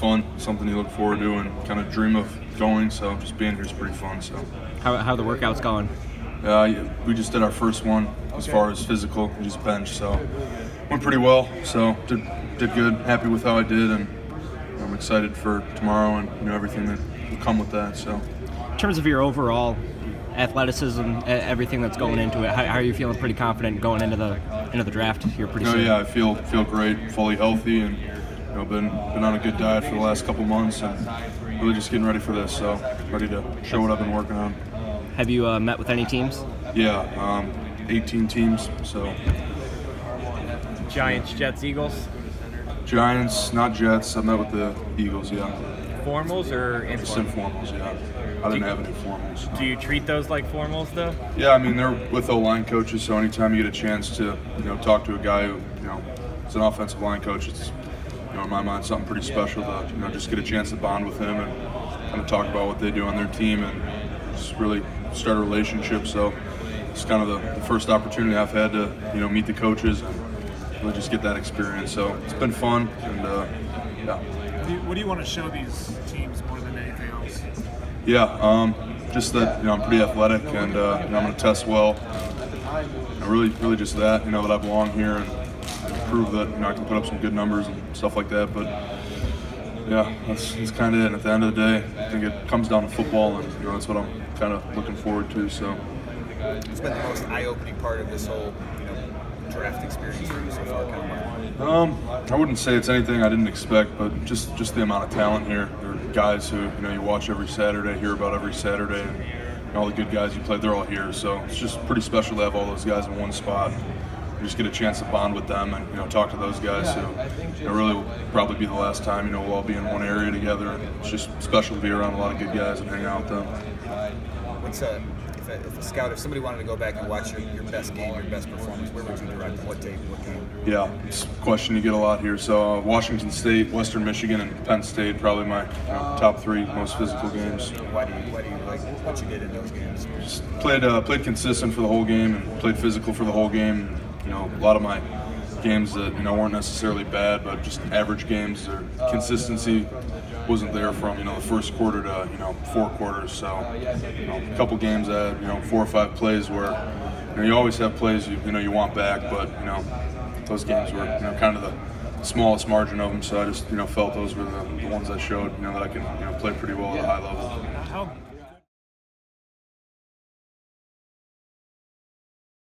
fun, something you look forward to and kind of dream of going. So just being here is pretty fun. So How how the workouts going? uh, yeah, we just did our first one as far as physical, we just bench. So went pretty well. So did did good. Happy with how I did, and I'm excited for tomorrow and you know everything that will come with that. So. In terms of your overall athleticism, everything that's going into it, how, how are you feeling? Pretty confident going into the into the draft here pretty Oh soon. yeah, I feel feel great, fully healthy, and you know been been on a good diet for the last couple months, and really just getting ready for this. So ready to show what I've been working on. Have you uh, met with any teams? Yeah, um, 18 teams. So Giants, Jets, Eagles, Giants, not Jets. I met with the Eagles. Yeah, formals or just informal? informals. Yeah, I didn't have any formals. Do you treat those like formals though? Yeah, I mean they're with O line coaches, so anytime you get a chance to you know talk to a guy who you know is an offensive line coach, it's you know in my mind something pretty special to you know just get a chance to bond with him and kind of talk about what they do on their team and just really start a relationship. So it's kind of the, the first opportunity I've had to you know meet the coaches and really just get that experience. So it's been fun and uh, yeah. Do you- What do you want to show these teams more than anything else? Yeah, um, just that you know I'm pretty athletic and uh, you know, I'm going to test well. You know, really, really just that you know that I belong here and prove that you know I can put up some good numbers and stuff like that. But yeah, that's, that's kind of it. And at the end of the day, I think it comes down to football, and you know that's what I'm kind of looking forward to. So It's been the most eye-opening part of this whole, you know, draft experience for you so far, kind of Um, I wouldn't say it's anything I didn't expect, but just just the amount of talent here. There are guys who you know you watch every Saturday, hear about every Saturday, and, and all the good guys you played. They're all here, so it's just pretty special to have all those guys in one spot. You just get a chance to bond with them and you know talk to those guys. So you know, really will probably be the last time you know we'll all be in one area together. And it's just special to be around a lot of good guys and hang out with them. What's a, if a, if a scout, if somebody wanted to go back and watch your, your best game, your best performance, where would you direct them? What tape, what game? Yeah, it's a question you get a lot here. So uh, Washington State, Western Michigan, and Penn State probably my you know, top three most physical games. Why do you, why do you like what you did in those games? Just played uh, played consistent for the whole game and played physical for the whole game. You know, a lot of my games that you know weren't necessarily bad, but just average games or consistency wasn't there from you know the first quarter to you know four quarters. So you know, a couple games I had you know four or five plays where you know you always have plays you you know you want back, but you know those games were you know kind of the smallest margin of them. So I just you know felt those were the, the ones I showed you know that I can you know play pretty well at a high level.